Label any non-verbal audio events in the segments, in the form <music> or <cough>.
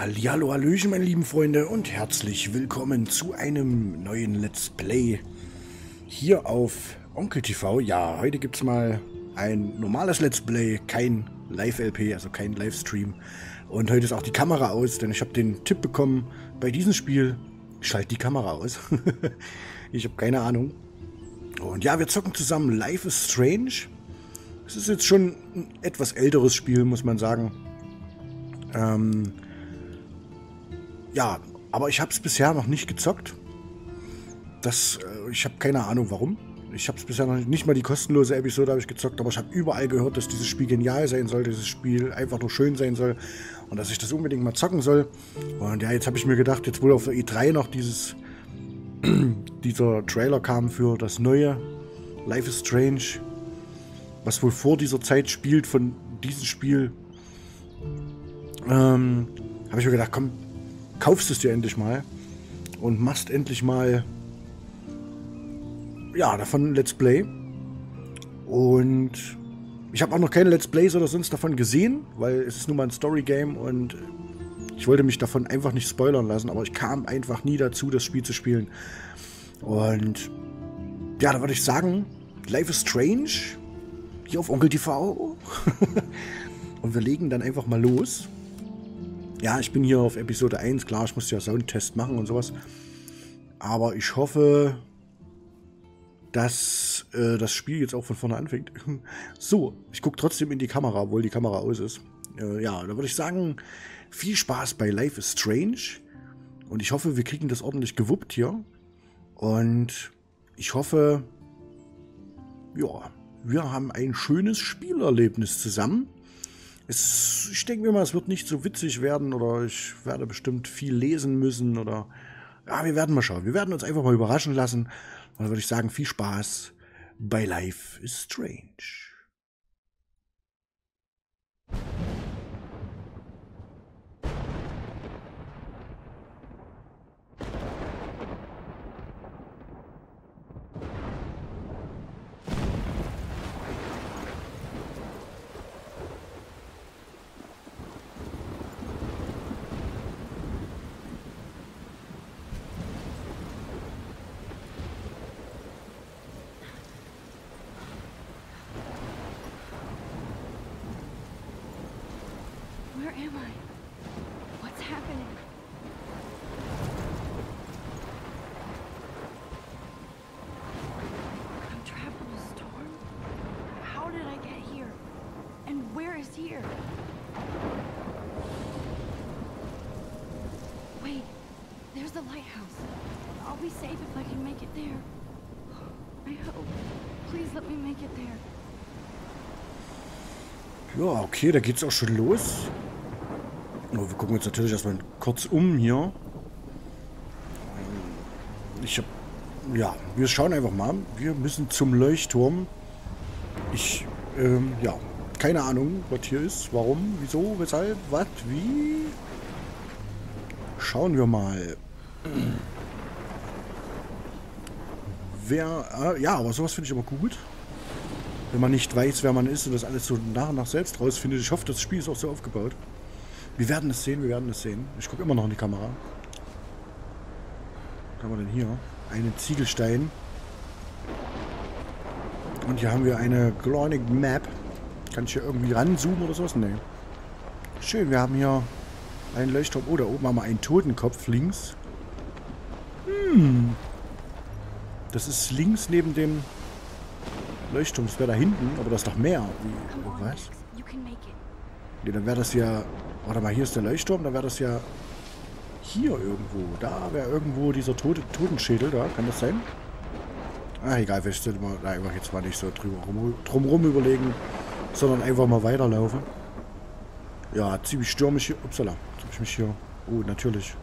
Hallihallo, Hallöchen, meine lieben Freunde und herzlich willkommen zu einem neuen Let's Play hier auf Onkel TV. Ja, heute gibt es mal ein normales Let's Play, kein Live-LP, also kein Livestream. Und heute ist auch die Kamera aus, denn ich habe den Tipp bekommen, bei diesem Spiel schalt die Kamera aus. <laughs> ich habe keine Ahnung. Und ja, wir zocken zusammen Life is Strange. Es ist jetzt schon ein etwas älteres Spiel, muss man sagen. Ähm, ja, aber ich habe es bisher noch nicht gezockt. Das, äh, ich habe keine Ahnung warum. Ich habe es bisher noch nicht, nicht mal die kostenlose Episode habe ich gezockt, aber ich habe überall gehört, dass dieses Spiel genial sein soll, dieses Spiel einfach nur schön sein soll und dass ich das unbedingt mal zocken soll. Und ja, jetzt habe ich mir gedacht, jetzt wohl auf der E3 noch dieses <clears throat> dieser Trailer kam für das neue Life is Strange, was wohl vor dieser Zeit spielt von diesem Spiel. Ähm, habe ich mir gedacht, komm, kaufst es dir endlich mal und machst endlich mal ja, davon Let's Play. Und ich habe auch noch keine Let's Plays oder sonst davon gesehen, weil es ist nun mal ein Story-Game und ich wollte mich davon einfach nicht spoilern lassen, aber ich kam einfach nie dazu, das Spiel zu spielen. Und ja, da würde ich sagen, Life is Strange, hier auf Onkel TV. <laughs> und wir legen dann einfach mal los. Ja, ich bin hier auf Episode 1, klar, ich muss ja Soundtest machen und sowas. Aber ich hoffe, dass äh, das Spiel jetzt auch von vorne anfängt. <laughs> so, ich gucke trotzdem in die Kamera, obwohl die Kamera aus ist. Äh, ja, da würde ich sagen, viel Spaß bei Life is Strange. Und ich hoffe, wir kriegen das ordentlich gewuppt hier. Und ich hoffe, ja, wir haben ein schönes Spielerlebnis zusammen. Es, ich denke mir mal, es wird nicht so witzig werden oder ich werde bestimmt viel lesen müssen oder ja, wir werden mal schauen. Wir werden uns einfach mal überraschen lassen. Und dann würde ich sagen, viel Spaß bei Life is Strange. Am I? What's happening? I'm trapped in a storm? How did I get here? And where is here? Wait, there's the lighthouse. I'll be safe if I can make it there. I hope. Please let me make it there. Ja, okay, da geht's auch schon los. Oh, wir gucken uns natürlich erstmal kurz um hier. Ich hab. Ja, wir schauen einfach mal. Wir müssen zum Leuchtturm. Ich, ähm, ja, keine Ahnung, was hier ist. Warum, wieso, weshalb, was, wie. Schauen wir mal. Wer, äh, ja, aber sowas finde ich immer gut. Wenn man nicht weiß, wer man ist und das alles so nach und nach selbst rausfindet. Ich hoffe, das Spiel ist auch so aufgebaut. Wir werden es sehen, wir werden es sehen. Ich gucke immer noch in die Kamera. Was haben wir denn hier? Einen Ziegelstein. Und hier haben wir eine kleine Map. Kann ich hier irgendwie ranzoomen oder sowas? Nee. Schön, wir haben hier einen Leuchtturm. Oh, da oben haben wir einen Totenkopf links. Hm. Das ist links neben dem Leuchtturm. Das wäre da hinten, aber das ist doch mehr. Wie, was? Nee, dann wäre das ja... Warte mal, hier ist der Leuchtturm, dann wäre das ja hier irgendwo. Da wäre irgendwo dieser tote Totenschädel da. Kann das sein? Ah, egal, wir sollte mal na, einfach jetzt mal nicht so drüber rum, drumrum überlegen, sondern einfach mal weiterlaufen. Ja, ziemlich stürmisch hier. Upsala, jetzt hab ich mich hier... Oh, natürlich.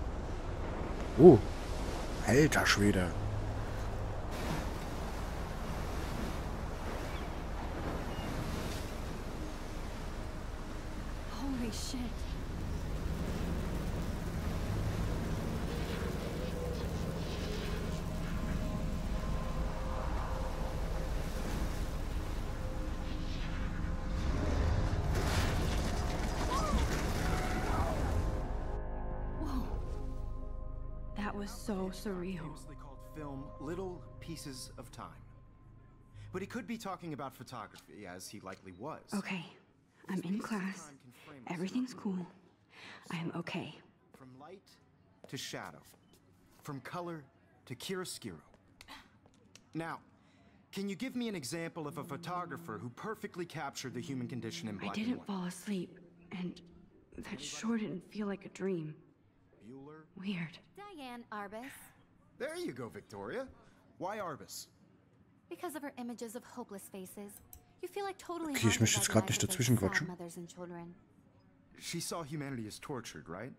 Oh, alter Schwede. Surreal. famously called film Little Pieces of Time. But he could be talking about photography, as he likely was. Okay, I'm in class. Everything's cool. I am okay. From light to shadow, from color to chiaroscuro. Now, can you give me an example of a photographer who perfectly captured the human condition in I black and didn't fall asleep, and that sure didn't feel like a dream. Bueller? Weird. Diane Arbus. There you go, Victoria. Why Arbus? Because of her images of hopeless faces, you feel like totally Okay, ich möchte jetzt the grad lives nicht dazwischen quatschen. mothers and children. She saw humanity as tortured, right?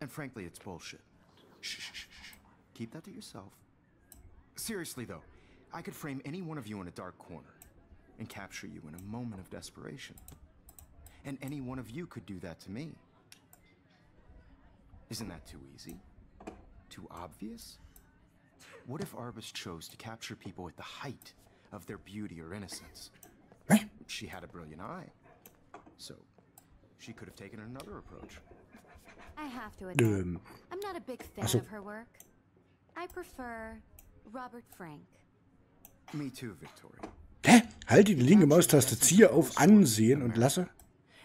And frankly, it's bullshit. Shh, shh, shh, shh. Keep that to yourself. Seriously, though, I could frame any one of you in a dark corner and capture you in a moment of desperation. And any one of you could do that to me. Isn't that too easy? Too obvious? What if Arbus chose to capture people at the height of their beauty or innocence? <laughs> She had a brilliant eye. So, she could have taken another approach. I have to admit, Ähm, I'm not a big fan ach so. of her work. I prefer Robert Frank. Me too, Victoria. hä? Halte die linke Maustaste, ziehe auf Ansehen und lasse.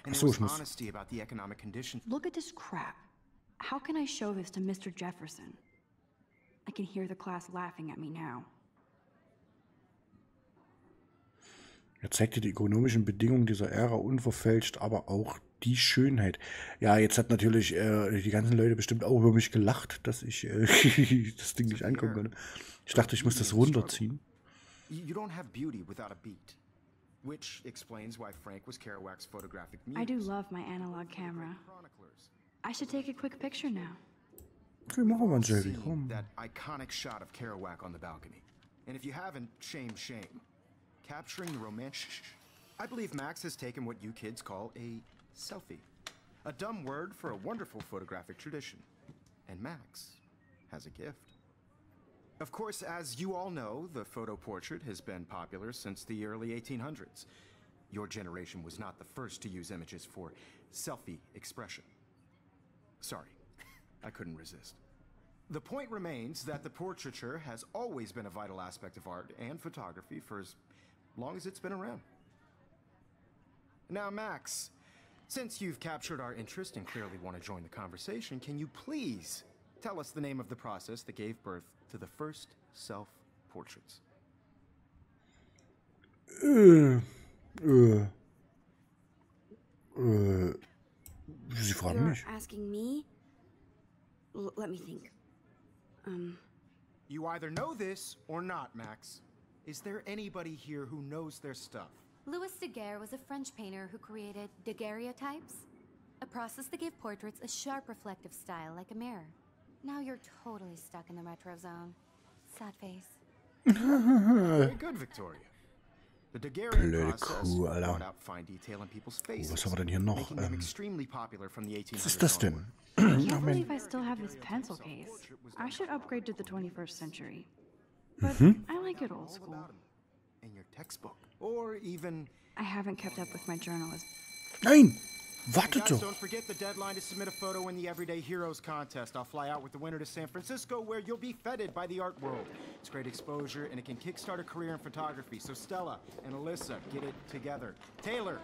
And Ach so, was ich muss. honesty about the economic conditions. Look at this crap. How can I show this to Mr. Jefferson? I can hear the class laughing at me now. Er zeigte die ökonomischen Bedingungen dieser Ära unverfälscht, aber auch die Schönheit. Ja, jetzt hat natürlich äh, die ganzen Leute bestimmt auch über mich gelacht, dass ich äh, <laughs> das Ding nicht angucken konnte. Ich dachte, ich muss das runterziehen. You you don't have beauty without a beat. Which explains why Frank was Kerouac's photographic muse. I do love my analog camera. Chroniclers. I should take a quick picture now. Okay, machen wir mal ein Selfie. Seen that iconic shot of Kerouac on the balcony. And if you haven't, shame, shame. Capturing the romance. I believe Max has taken what you kids call a selfie. A dumb word for a wonderful photographic tradition. And Max has a gift. Of course, as you all know, the photo portrait has been popular since the early 1800s. Your generation was not the first to use images for selfie expression. Sorry, I couldn't resist. The point remains that the portraiture has always been a vital aspect of art and photography for as long as it's been around. Now, Max, since you've captured our interest and clearly want to join the conversation, can you please tell us the name of the process that gave birth to the first self portraits? Äh, uh, äh, uh, äh, uh, Sie fragen You're mich. asking me? L- let me think. Um, You either know this or not, Max. Is there anybody here who knows their stuff? Louis Daguerre was a French painter who created daguerreotypes, a process that gave portraits a sharp reflective style like a mirror. Now you're totally stuck in the retro zone. Sad face. <laughs> Very good, Victoria. Blöde Kuh, Alter. faces, was haben wir denn hier noch? Ähm, extremely popular from the 1800s Was ist das denn? onward. <clears throat> I can't believe I still have this pencil case. I should upgrade to the 21st century. But I like it old school. In your textbook, or even I haven't kept up with my journalism. Nein! Wartet guys, don't forget the deadline to submit a photo in the Everyday Heroes contest. I'll fly out with the winner to San Francisco, where you'll be feted by the art world. It's great exposure, and it can kickstart a career in photography. So Stella and Alyssa, get it together. Taylor,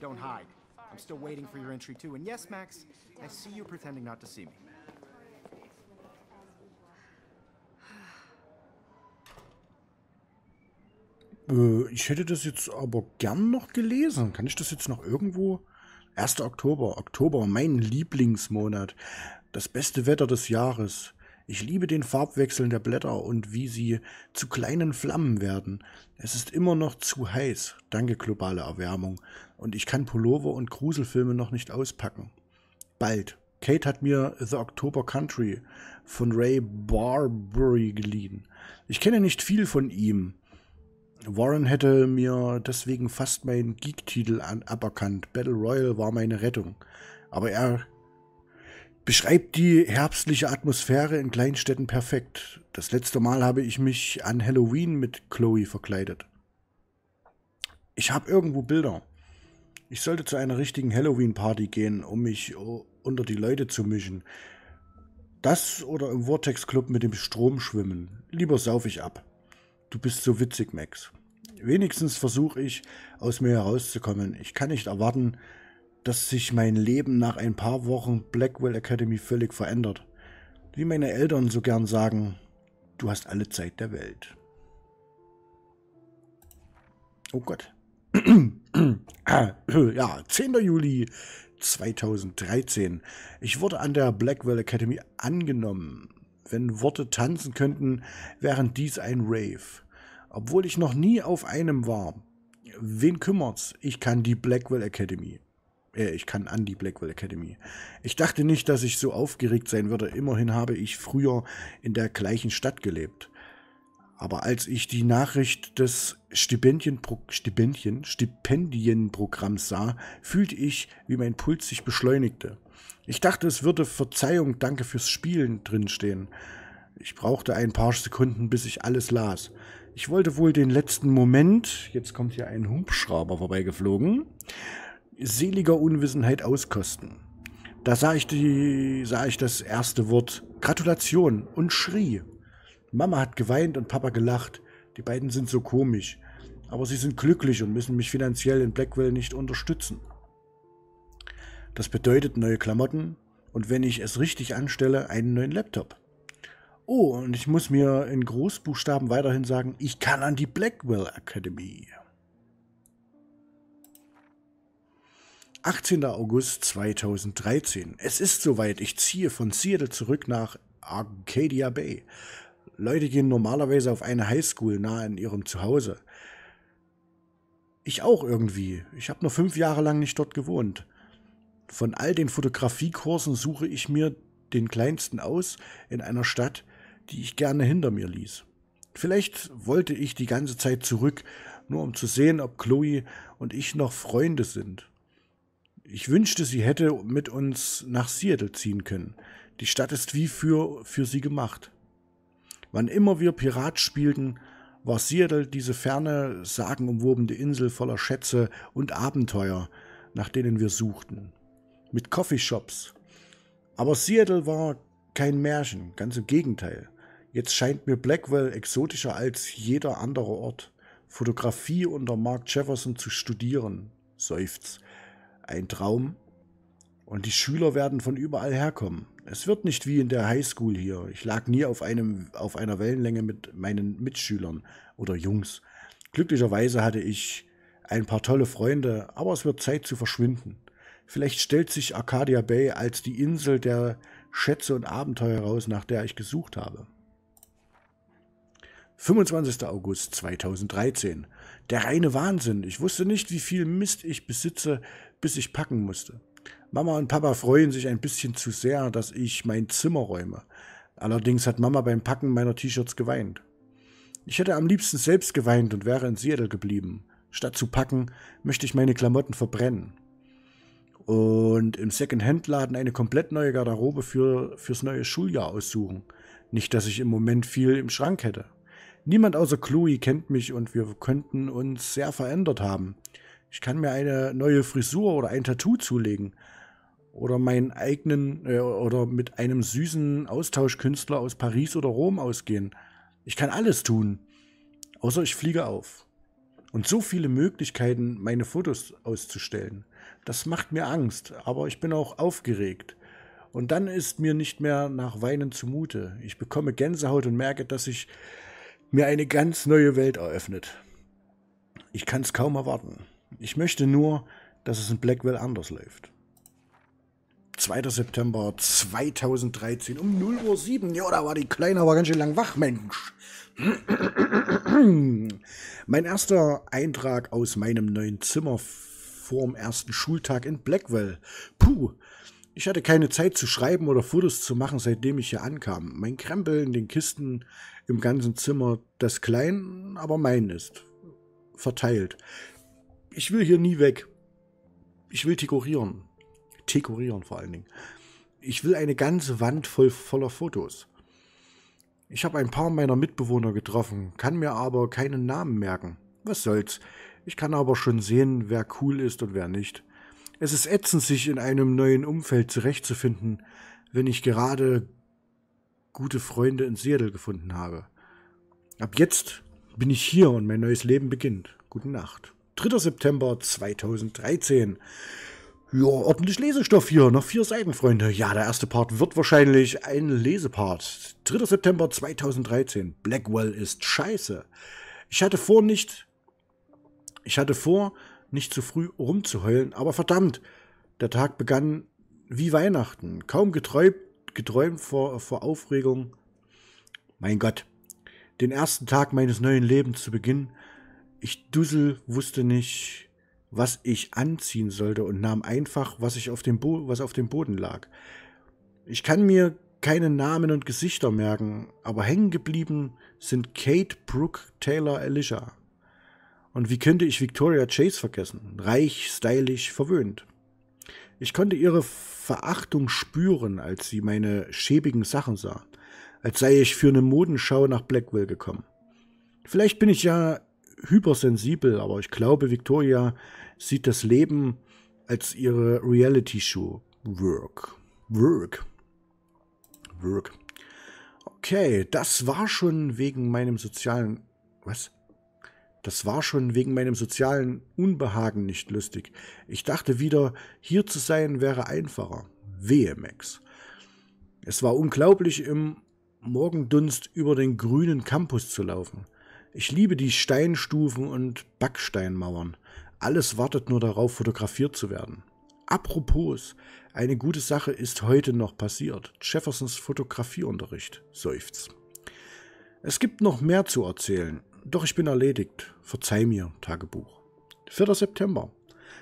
don't hide. I'm still waiting for your entry too. And yes, Max, I see you pretending not to see me. Äh, ich hätte das jetzt aber gern noch gelesen. Kann ich das jetzt noch irgendwo? 1. Oktober. Oktober, mein Lieblingsmonat. Das beste Wetter des Jahres. Ich liebe den Farbwechsel der Blätter und wie sie zu kleinen Flammen werden. Es ist immer noch zu heiß. Danke, globale Erwärmung. Und ich kann Pullover und Gruselfilme noch nicht auspacken. Bald. Kate hat mir The October Country von Ray Barbary geliehen. Ich kenne nicht viel von ihm. Warren hätte mir deswegen fast meinen Geek-Titel an- aberkannt. Battle Royale war meine Rettung. Aber er beschreibt die herbstliche Atmosphäre in Kleinstädten perfekt. Das letzte Mal habe ich mich an Halloween mit Chloe verkleidet. Ich habe irgendwo Bilder. Ich sollte zu einer richtigen Halloween-Party gehen, um mich oh, unter die Leute zu mischen. Das oder im Vortex Club mit dem Strom schwimmen. Lieber sauf ich ab. Du bist so witzig, Max. Wenigstens versuche ich, aus mir herauszukommen. Ich kann nicht erwarten, dass sich mein Leben nach ein paar Wochen Blackwell Academy völlig verändert. Wie meine Eltern so gern sagen, du hast alle Zeit der Welt. Oh Gott. <clears throat> ja, 10. Juli 2013. Ich wurde an der Blackwell Academy angenommen. Wenn Worte tanzen könnten, wären dies ein Rave. Obwohl ich noch nie auf einem war. Wen kümmert's? Ich kann die Blackwell Academy. Äh, ich kann an die Blackwell Academy. Ich dachte nicht, dass ich so aufgeregt sein würde. Immerhin habe ich früher in der gleichen Stadt gelebt. Aber als ich die Nachricht des Stipendienpro Stipendien, Stipendienprogramms sah, fühlte ich, wie mein Puls sich beschleunigte. Ich dachte, es würde Verzeihung, danke fürs Spielen drinstehen. Ich brauchte ein paar Sekunden, bis ich alles las. Ich wollte wohl den letzten Moment, jetzt kommt hier ein Hubschrauber vorbeigeflogen, seliger Unwissenheit auskosten. Da sah ich, die, sah ich das erste Wort Gratulation und schrie. Mama hat geweint und Papa gelacht. Die beiden sind so komisch. Aber sie sind glücklich und müssen mich finanziell in Blackwell nicht unterstützen. Das bedeutet neue Klamotten und wenn ich es richtig anstelle, einen neuen Laptop. Oh, und ich muss mir in Großbuchstaben weiterhin sagen, ich kann an die Blackwell Academy. 18. August 2013. Es ist soweit. Ich ziehe von Seattle zurück nach Arcadia Bay. Leute gehen normalerweise auf eine Highschool nahe in ihrem Zuhause. Ich auch irgendwie. Ich habe nur fünf Jahre lang nicht dort gewohnt. Von all den Fotografiekursen suche ich mir den kleinsten aus in einer Stadt, die ich gerne hinter mir ließ. Vielleicht wollte ich die ganze Zeit zurück, nur um zu sehen, ob Chloe und ich noch Freunde sind. Ich wünschte, sie hätte mit uns nach Seattle ziehen können. Die Stadt ist wie für, für sie gemacht. Wann immer wir Pirat spielten, war Seattle diese ferne, sagenumwobene Insel voller Schätze und Abenteuer, nach denen wir suchten. Mit Coffeeshops. Aber Seattle war kein Märchen, ganz im Gegenteil. Jetzt scheint mir Blackwell exotischer als jeder andere Ort. Fotografie unter Mark Jefferson zu studieren, seufzt. Ein Traum. Und die Schüler werden von überall herkommen. Es wird nicht wie in der Highschool hier. Ich lag nie auf, einem, auf einer Wellenlänge mit meinen Mitschülern oder Jungs. Glücklicherweise hatte ich ein paar tolle Freunde, aber es wird Zeit zu verschwinden. Vielleicht stellt sich Arcadia Bay als die Insel der Schätze und Abenteuer heraus, nach der ich gesucht habe. 25. August 2013. Der reine Wahnsinn. Ich wusste nicht, wie viel Mist ich besitze, bis ich packen musste. Mama und Papa freuen sich ein bisschen zu sehr, dass ich mein Zimmer räume. Allerdings hat Mama beim Packen meiner T-Shirts geweint. Ich hätte am liebsten selbst geweint und wäre in Seattle geblieben. Statt zu packen, möchte ich meine Klamotten verbrennen. Und im Second-Hand-Laden eine komplett neue Garderobe für, fürs neue Schuljahr aussuchen. Nicht, dass ich im Moment viel im Schrank hätte. Niemand außer Chloe kennt mich und wir könnten uns sehr verändert haben. Ich kann mir eine neue Frisur oder ein Tattoo zulegen oder meinen eigenen äh, oder mit einem süßen Austauschkünstler aus Paris oder Rom ausgehen. Ich kann alles tun, außer ich fliege auf. Und so viele Möglichkeiten, meine Fotos auszustellen. Das macht mir Angst, aber ich bin auch aufgeregt. Und dann ist mir nicht mehr nach Weinen zumute. Ich bekomme Gänsehaut und merke, dass sich mir eine ganz neue Welt eröffnet. Ich kann es kaum erwarten. Ich möchte nur, dass es in Blackwell anders läuft. 2. September 2013 um 0 Uhr 7. Ja, da war die Kleine aber ganz schön lang wach, Mensch. <clears throat> mein erster Eintrag aus meinem neuen Zimmer vorm ersten Schultag in Blackwell. Puh, ich hatte keine Zeit zu schreiben oder Fotos zu machen, seitdem ich hier ankam. Mein Krempel in den Kisten im ganzen Zimmer, das klein, aber mein ist. Verteilt. Ich will hier nie weg. Ich will dekorieren dekorieren vor allen Dingen. Ich will eine ganze Wand voll voller Fotos. Ich habe ein paar meiner Mitbewohner getroffen, kann mir aber keinen Namen merken. Was soll's. Ich kann aber schon sehen, wer cool ist und wer nicht. Es ist ätzend, sich in einem neuen Umfeld zurechtzufinden, wenn ich gerade gute Freunde in Seattle gefunden habe. Ab jetzt bin ich hier und mein neues Leben beginnt. Gute Nacht. 3. September 2013. Ja, ordentlich Lesestoff hier. Noch vier Seiten, Freunde. Ja, der erste Part wird wahrscheinlich ein Lesepart. 3. September 2013. Blackwell ist scheiße. Ich hatte vor, nicht. Ich hatte vor, nicht zu früh rumzuheulen, aber verdammt, der Tag begann wie Weihnachten. Kaum geträumt, geträumt vor, vor Aufregung. Mein Gott, den ersten Tag meines neuen Lebens zu beginnen. Ich Dussel wusste nicht, was ich anziehen sollte und nahm einfach, was, ich auf dem was auf dem Boden lag. Ich kann mir keine Namen und Gesichter merken, aber hängen geblieben sind Kate, Brooke, Taylor, Alicia. Und wie könnte ich Victoria Chase vergessen? Reich, stylisch, verwöhnt. Ich konnte ihre Verachtung spüren, als sie meine schäbigen Sachen sah, als sei ich für eine Modenschau nach Blackwell gekommen. Vielleicht bin ich ja hypersensibel, aber ich glaube, Victoria sieht das Leben als ihre Reality-Show. Work. Work. Work. Okay, das war schon wegen meinem sozialen. Was? Das war schon wegen meinem sozialen Unbehagen nicht lustig. Ich dachte wieder, hier zu sein wäre einfacher. Wehe, Max. Es war unglaublich, im Morgendunst über den grünen Campus zu laufen. Ich liebe die Steinstufen und Backsteinmauern. Alles wartet nur darauf, fotografiert zu werden. Apropos, eine gute Sache ist heute noch passiert. Jeffersons Fotografieunterricht, seufzt. Es gibt noch mehr zu erzählen, doch ich bin erledigt. Verzeih mir, Tagebuch. 4. September.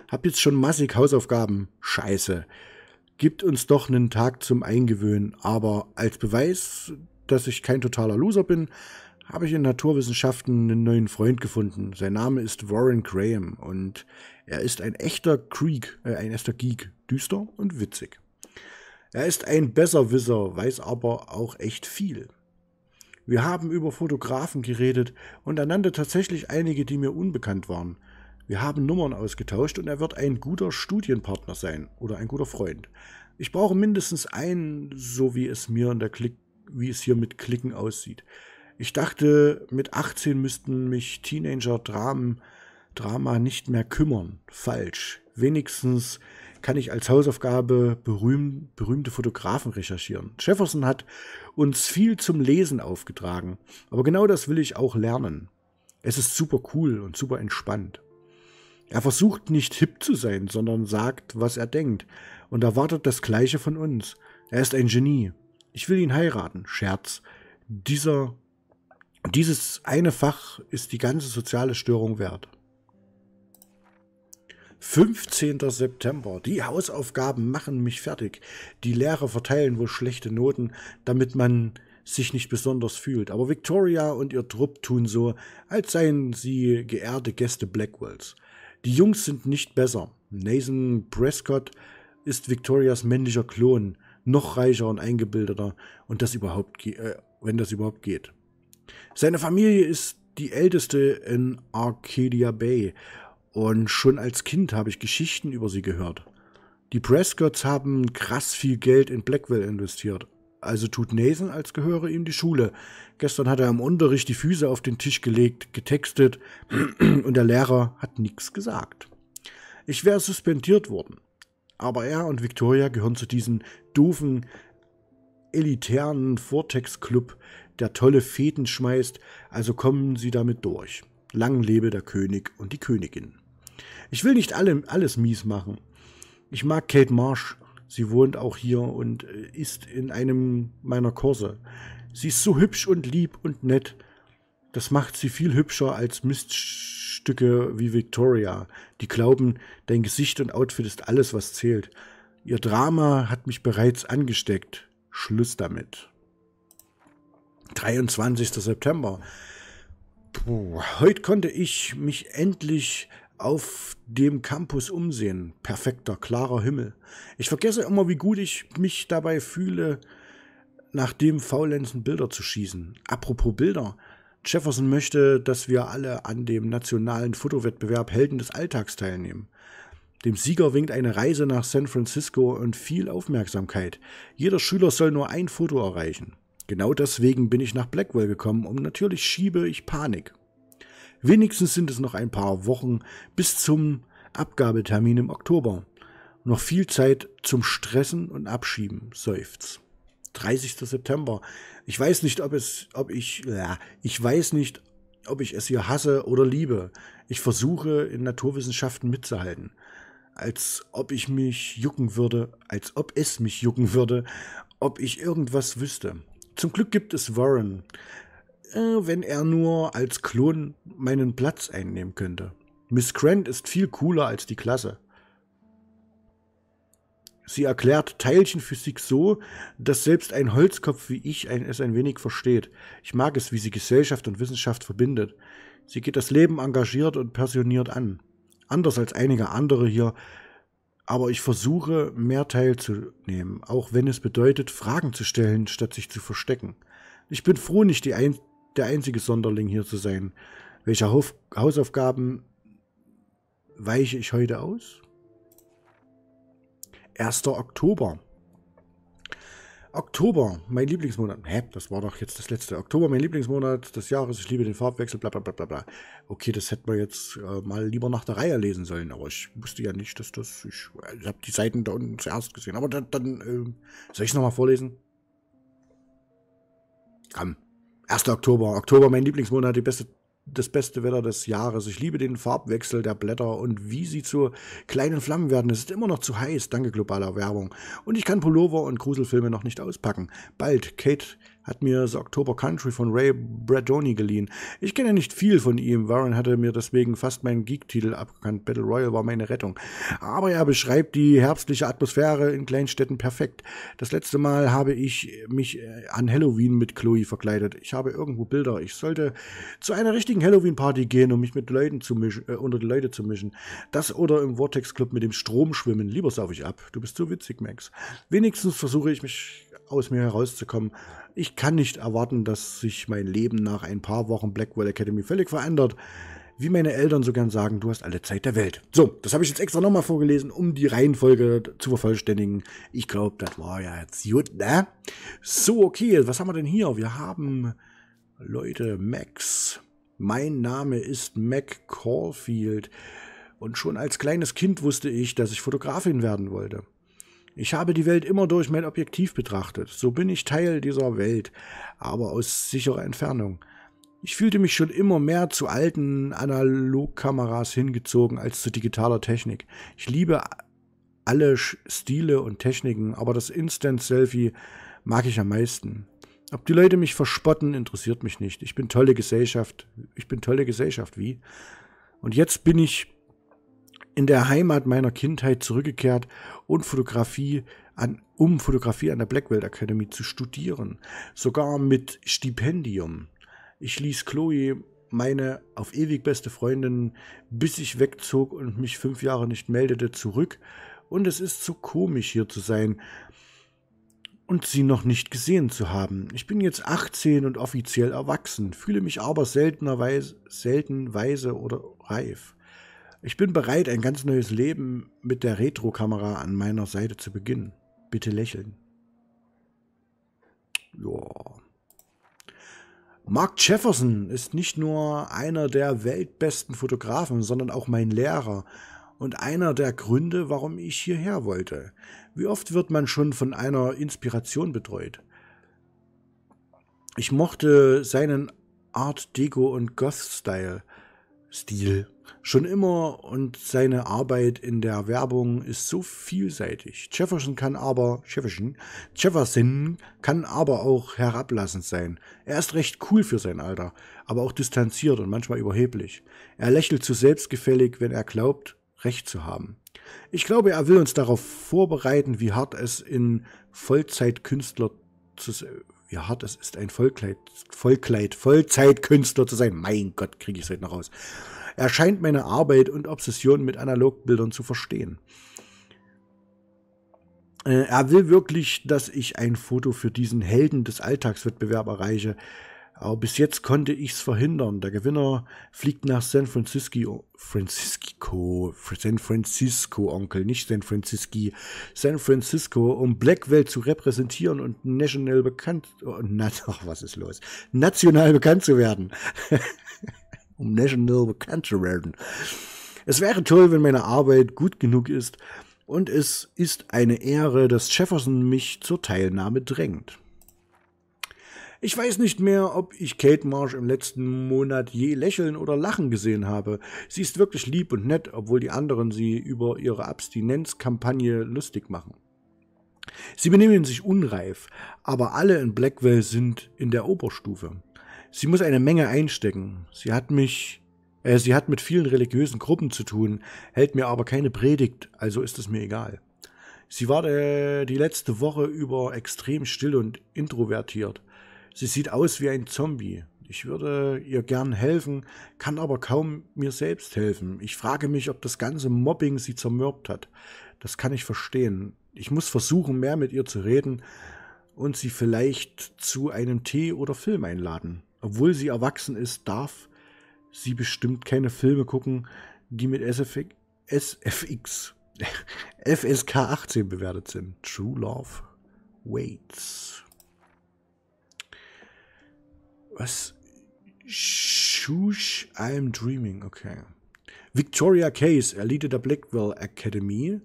Hab jetzt schon massig Hausaufgaben. Scheiße. Gibt uns doch einen Tag zum Eingewöhnen, aber als Beweis, dass ich kein totaler Loser bin, habe ich in Naturwissenschaften einen neuen Freund gefunden. Sein Name ist Warren Graham und er ist ein echter Creek, äh, ein echter Geek, düster und witzig. Er ist ein Besserwisser, weiß aber auch echt viel. Wir haben über Fotografen geredet und er nannte tatsächlich einige, die mir unbekannt waren. Wir haben Nummern ausgetauscht und er wird ein guter Studienpartner sein oder ein guter Freund. Ich brauche mindestens einen, so wie es mir in der Klick, wie es hier mit Klicken aussieht. Ich dachte, mit 18 müssten mich Teenager-Dramen Drama nicht mehr kümmern. Falsch. Wenigstens kann ich als Hausaufgabe berühmt, berühmte Fotografen recherchieren. Jefferson hat uns viel zum Lesen aufgetragen, aber genau das will ich auch lernen. Es ist super cool und super entspannt. Er versucht nicht hip zu sein, sondern sagt, was er denkt und erwartet das Gleiche von uns. Er ist ein Genie. Ich will ihn heiraten. Scherz. Dieser dieses eine Fach ist die ganze soziale Störung wert. 15. September. Die Hausaufgaben machen mich fertig. Die Lehrer verteilen wohl schlechte Noten, damit man sich nicht besonders fühlt. Aber Victoria und ihr Trupp tun so, als seien sie geehrte Gäste Blackwells. Die Jungs sind nicht besser. Nathan Prescott ist Victorias männlicher Klon, noch reicher und eingebildeter, und das überhaupt, äh, wenn das überhaupt geht. Seine Familie ist die älteste in Arcadia Bay und schon als Kind habe ich Geschichten über sie gehört. Die Prescotts haben krass viel Geld in Blackwell investiert. Also tut Nathan, als gehöre ihm die Schule. Gestern hat er im Unterricht die Füße auf den Tisch gelegt, getextet <clears throat> und der Lehrer hat nichts gesagt. Ich wäre suspendiert worden. Aber er und Victoria gehören zu diesem doofen, elitären Vortex-Club, der tolle Feten schmeißt, also kommen sie damit durch. Lang lebe der König und die Königin. Ich will nicht alle, alles mies machen. Ich mag Kate Marsh. Sie wohnt auch hier und äh, ist in einem meiner Kurse. Sie ist so hübsch und lieb und nett. Das macht sie viel hübscher als Miststücke wie Victoria, die glauben, dein Gesicht und Outfit ist alles, was zählt. Ihr Drama hat mich bereits angesteckt. Schluss damit. 23. September. Puh, heute konnte ich mich endlich auf dem Campus umsehen. Perfekter, klarer Himmel. Ich vergesse immer, wie gut ich mich dabei fühle, nach dem faulenzen Bilder zu schießen. Apropos Bilder. Jefferson möchte, dass wir alle an dem nationalen Fotowettbewerb Helden des Alltags teilnehmen. Dem Sieger winkt eine Reise nach San Francisco und viel Aufmerksamkeit. Jeder Schüler soll nur ein Foto erreichen. Genau deswegen bin ich nach Blackwell gekommen und natürlich schiebe ich Panik. Wenigstens sind es noch ein paar Wochen bis zum Abgabetermin im Oktober. Noch viel Zeit zum Stressen und Abschieben, seufzt. 30. September. Ich weiß nicht, ob es, ob ich, ja, ich weiß nicht, ob ich es hier hasse oder liebe. Ich versuche in Naturwissenschaften mitzuhalten. Als ob ich mich jucken würde, als ob es mich jucken würde, ob ich irgendwas wüsste. Zum Glück gibt es Warren, wenn er nur als Klon meinen Platz einnehmen könnte. Miss Grant ist viel cooler als die Klasse. Sie erklärt Teilchenphysik so, dass selbst ein Holzkopf wie ich es ein wenig versteht. Ich mag es, wie sie Gesellschaft und Wissenschaft verbindet. Sie geht das Leben engagiert und passioniert an. Anders als einige andere hier, aber ich versuche, mehr teilzunehmen, auch wenn es bedeutet, Fragen zu stellen, statt sich zu verstecken. Ich bin froh, nicht ein, der einzige Sonderling hier zu sein. Welche Hausaufgaben weiche ich heute aus? 1. Oktober. Oktober, mein Lieblingsmonat. Hä, das war doch jetzt das letzte. Oktober, mein Lieblingsmonat des Jahres. Ich liebe den Farbwechsel, bla bla bla bla bla. Okay, das hätten wir jetzt äh, mal lieber nach der Reihe lesen sollen, aber ich wusste ja nicht, dass das. Ich, ich habe die Seiten da unten zuerst gesehen. Aber dann, dann äh, soll ich es nochmal vorlesen? Komm. 1. Oktober. Oktober, mein Lieblingsmonat, die beste das beste Wetter des Jahres. Ich liebe den Farbwechsel der Blätter und wie sie zu kleinen Flammen werden. Es ist immer noch zu heiß, danke globaler Werbung. Und ich kann Pullover und Gruselfilme noch nicht auspacken. Bald, Kate hat mir The October Country von Ray Bradoni geliehen. Ich kenne nicht viel von ihm. Warren hatte mir deswegen fast meinen Geek-Titel abgekannt. Battle Royale war meine Rettung. Aber er beschreibt die herbstliche Atmosphäre in Kleinstädten perfekt. Das letzte Mal habe ich mich äh, an Halloween mit Chloe verkleidet. Ich habe irgendwo Bilder. Ich sollte zu einer richtigen Halloween-Party gehen, um mich mit Leuten zu mischen, äh, unter die Leute zu mischen. Das oder im Vortex Club mit dem Strom schwimmen. Lieber sauf ich ab. Du bist so witzig, Max. Wenigstens versuche ich mich aus mir herauszukommen. Ich kann nicht erwarten, dass sich mein Leben nach ein paar Wochen Blackwell Academy völlig verändert. Wie meine Eltern so gern sagen, du hast alle Zeit der Welt. So, das habe ich jetzt extra nochmal vorgelesen, um die Reihenfolge zu vervollständigen. Ich glaube, das war ja jetzt gut, ne? So, okay, was haben wir denn hier? Wir haben, Leute, Max. Mein Name ist Mac Caulfield. Und schon als kleines Kind wusste ich, dass ich Fotografin werden wollte. Ich habe die Welt immer durch mein Objektiv betrachtet. So bin ich Teil dieser Welt, aber aus sicherer Entfernung. Ich fühlte mich schon immer mehr zu alten Analogkameras hingezogen als zu digitaler Technik. Ich liebe alle Stile und Techniken, aber das Instant-Selfie mag ich am meisten. Ob die Leute mich verspotten, interessiert mich nicht. Ich bin tolle Gesellschaft. Ich bin tolle Gesellschaft, wie? Und jetzt bin ich in der Heimat meiner Kindheit zurückgekehrt und Fotografie an, um Fotografie an der Blackwell Academy zu studieren. Sogar mit Stipendium. Ich ließ Chloe, meine auf ewig beste Freundin, bis ich wegzog und mich fünf Jahre nicht meldete, zurück. Und es ist so komisch hier zu sein und sie noch nicht gesehen zu haben. Ich bin jetzt 18 und offiziell erwachsen, fühle mich aber seltenerweise, selten weise oder reif. Ich bin bereit, ein ganz neues Leben mit der Retro-Kamera an meiner Seite zu beginnen. Bitte lächeln. Ja. Mark Jefferson ist nicht nur einer der weltbesten Fotografen, sondern auch mein Lehrer und einer der Gründe, warum ich hierher wollte. Wie oft wird man schon von einer Inspiration betreut? Ich mochte seinen Art Deco und Goth Style Stil schon immer und seine Arbeit in der Werbung ist so vielseitig. Jefferson kann aber, Jefferson, Jefferson kann aber auch herablassend sein. Er ist recht cool für sein Alter, aber auch distanziert und manchmal überheblich. Er lächelt zu selbstgefällig, wenn er glaubt, Recht zu haben. Ich glaube, er will uns darauf vorbereiten, wie hart es in Vollzeitkünstler zu wie hart es ist, ein Vollkleid, Vollkleid, Vollzeitkünstler zu sein. Mein Gott, kriege ich es heute noch raus. Er scheint meine Arbeit und Obsession mit Analogbildern zu verstehen. Äh, er will wirklich, dass ich ein Foto für diesen Helden des Alltagswettbewerbs erreiche. Aber bis jetzt konnte ich's verhindern. Der Gewinner fliegt nach San Francisco, Francisco, San Francisco, Onkel, nicht San Francisco, San Francisco, um Blackwell zu repräsentieren und national bekannt, oh, na, ach, was ist los? National bekannt zu werden. <laughs> um national bekannt zu werden. Es wäre toll, wenn meine Arbeit gut genug ist, und es ist eine Ehre, dass Jefferson mich zur Teilnahme drängt. Ich weiß nicht mehr, ob ich Kate Marsh im letzten Monat je lächeln oder lachen gesehen habe. Sie ist wirklich lieb und nett, obwohl die anderen sie über ihre Abstinenzkampagne lustig machen. Sie benehmen sich unreif, aber alle in Blackwell sind in der Oberstufe. Sie muss eine Menge einstecken. Sie hat mich äh, sie hat mit vielen religiösen Gruppen zu tun, hält mir aber keine Predigt, also ist es mir egal. Sie war äh, die letzte Woche über extrem still und introvertiert. Sie sieht aus wie ein Zombie. Ich würde ihr gern helfen, kann aber kaum mir selbst helfen. Ich frage mich, ob das ganze Mobbing sie zermürbt hat. Das kann ich verstehen. Ich muss versuchen, mehr mit ihr zu reden und sie vielleicht zu einem Tee oder Film einladen. Obwohl sie erwachsen ist, darf sie bestimmt keine Filme gucken, die mit SFX, SFX FSK 18 bewertet sind. True Love Waits. Was? Shush, I'm Dreaming, okay. Victoria Case, Elite der Blackwell Academy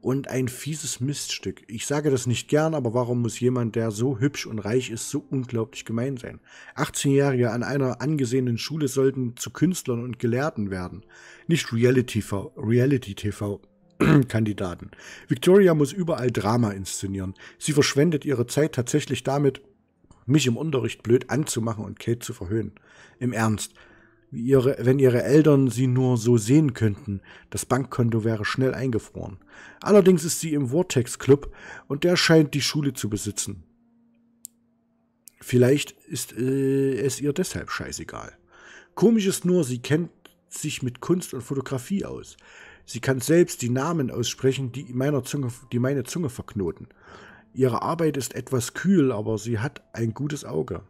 und ein fieses Miststück. Ich sage das nicht gern, aber warum muss jemand, der so hübsch und reich ist, so unglaublich gemein sein? 18-Jährige an einer angesehenen Schule sollten zu Künstlern und Gelehrten werden, nicht Reality-TV. Reality TV. <clears throat> Kandidaten. Victoria muss überall Drama inszenieren. Sie verschwendet ihre Zeit tatsächlich damit, mich im Unterricht blöd anzumachen und Kate zu verhöhnen. Im Ernst ihre, wenn ihre Eltern sie nur so sehen könnten. Das Bankkonto wäre schnell eingefroren. Allerdings ist sie im Vortex Club und der scheint die Schule zu besitzen. Vielleicht ist äh, es ihr deshalb scheißegal. Komisch ist nur, sie kennt sich mit Kunst und Fotografie aus. Sie kann selbst die Namen aussprechen, die, meiner Zunge, die meine Zunge verknoten. Ihre Arbeit ist etwas kühl, aber sie hat ein gutes Auge.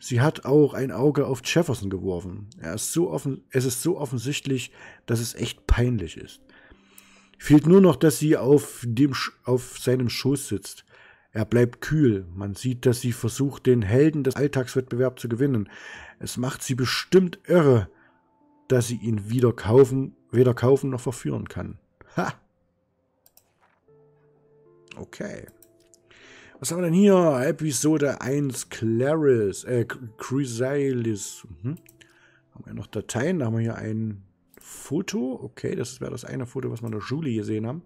Sie hat auch ein Auge auf Jefferson geworfen. Er ist so offen, es ist so offensichtlich, dass es echt peinlich ist. Fehlt nur noch, dass sie auf, dem, auf seinem Schoß sitzt. Er bleibt kühl. Man sieht, dass sie versucht, den Helden des Alltagswettbewerbs zu gewinnen. Es macht sie bestimmt irre, dass sie ihn wieder kaufen, weder kaufen noch verführen kann. Ha! Okay. Was haben wir denn hier? Episode 1 Claris, äh, Chrysalis. Mhm. Haben wir noch Dateien? Da haben wir hier ein Foto. Okay, das wäre das eine Foto, was wir in der Schule gesehen haben.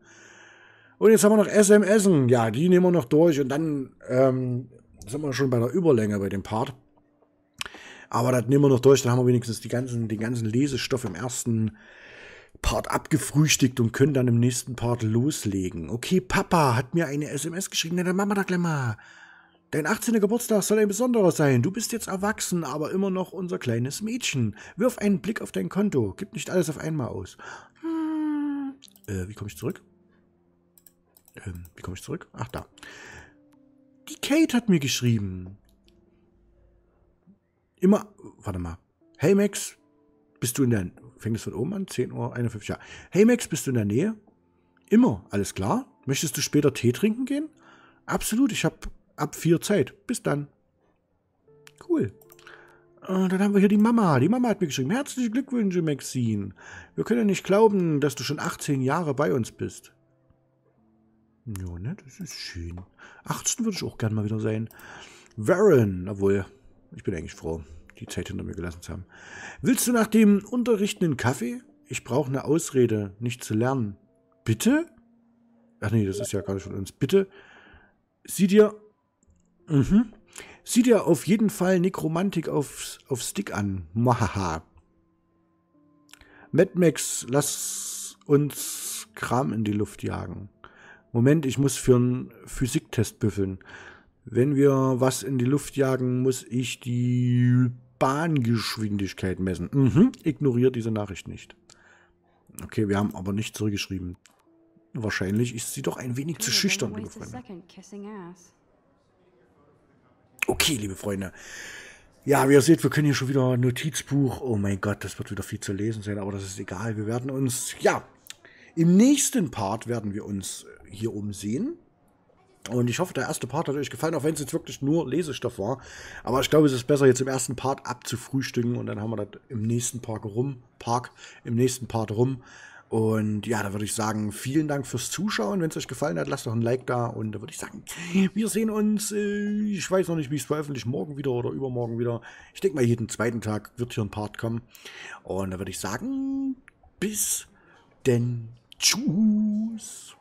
Und jetzt haben wir noch SMS. Ja, die nehmen wir noch durch. Und dann ähm, sind wir schon bei der Überlänge bei dem Part. Aber das nehmen wir noch durch. Dann haben wir wenigstens die ganzen, den ganzen Lesestoff im ersten Part abgefrühstückt und können dann im nächsten Part loslegen. Okay, Papa hat mir eine SMS geschrieben. Na, dann machen wir da gleich mal. Dein 18. Geburtstag soll ein besonderer sein. Du bist jetzt erwachsen, aber immer noch unser kleines Mädchen. Wirf einen Blick auf dein Konto. Gib nicht alles auf einmal aus. Hm. Äh, wie komme ich zurück? Ähm, wie komme ich zurück? Ach, da. Die Kate hat mir geschrieben. Immer, warte mal. Hey Max, bist du in der fängt es von oben an, 10 Uhr, 51, ja. Hey Max, bist du in der Nähe? Immer, alles klar? Möchtest du später Tee trinken gehen? Absolut, ich habe ab vier Zeit. Bis dann. Cool. Und dann haben wir hier die Mama. Die Mama hat mir geschrieben, herzliche Glückwünsche, Maxine. Wir können ja nicht glauben, dass du schon 18 Jahre bei uns bist. Ja, ne, das ist schön. 18 würde ich auch gern mal wieder sein. Warren, obwohl, ich bin eigentlich froh die Zeit hinter mir gelassen zu haben. Willst du nach dem Unterrichten einen Kaffee? Ich brauche eine Ausrede, nicht zu lernen. Bitte? Ach nee, das ist ja gar nicht von uns. Bitte? Sieh dir. Mhm. Sieh dir auf jeden Fall Nekromantik auf, auf Stick an. Mahaha. Mad Max, lass uns Kram in die Luft jagen. Moment, ich muss für einen Physiktest büffeln. Wenn wir was in die Luft jagen, muss ich die Bahngeschwindigkeit messen. Mhm, ignoriert diese Nachricht nicht. Okay, wir haben aber nicht zurückgeschrieben. Wahrscheinlich ist sie doch ein wenig zu schüchtern, liebe Freunde. Okay, liebe Freunde. Ja, wie ihr seht, wir können hier schon wieder Notizbuch. Oh mein Gott, das wird wieder viel zu lesen sein, aber das ist egal. Wir werden uns, ja, im nächsten Part werden wir uns hier umsehen. Und ich hoffe, der erste Part hat euch gefallen, auch wenn es jetzt wirklich nur Lesestoff war. Aber ich glaube, es ist besser, jetzt im ersten Part abzufrühstücken und dann haben wir das im nächsten Park rum, Park, im nächsten Part rum. Und ja, da würde ich sagen, vielen Dank fürs Zuschauen. Wenn es euch gefallen hat, lasst doch ein Like da. Und da würde ich sagen, wir sehen uns, äh, ich weiß noch nicht, wie ich es veröffentliche, morgen wieder oder übermorgen wieder. Ich denke mal, jeden zweiten Tag wird hier ein Part kommen. Und da würde ich sagen, bis denn. Tschüss.